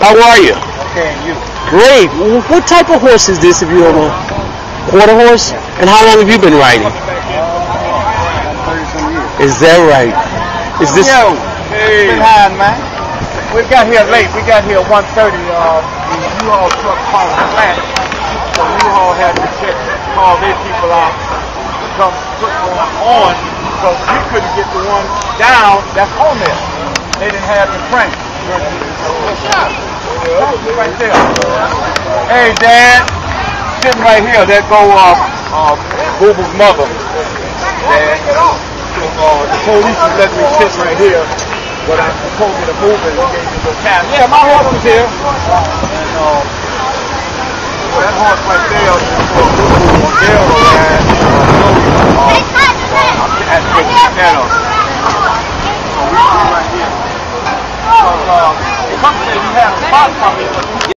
How are you? Okay, and you? Great. What type of horse is this, if you don't know? Quarter horse? And how long have you been riding? Thirty some years. Is that right? Is this? Yo, hey. behind, man. We got here late. We got here 1.30. Uh, the U-Haul truck called flat. So U-Haul had to check, call their people out to come put one on because we couldn't get the one down that's on there. They didn't have the frame. Right there. Hey, Dad. Sitting right here. There go uh, uh, Boo Boo's mother. Dad. Uh, the police is letting me sit right here, but I'm supposed to move and gave me the time. Yeah, my horse was here. And, uh, that horse right there is for Boo Boo on their ride. Uh, uh, at the Canada. So we see right here. So, uh, company you have a spot from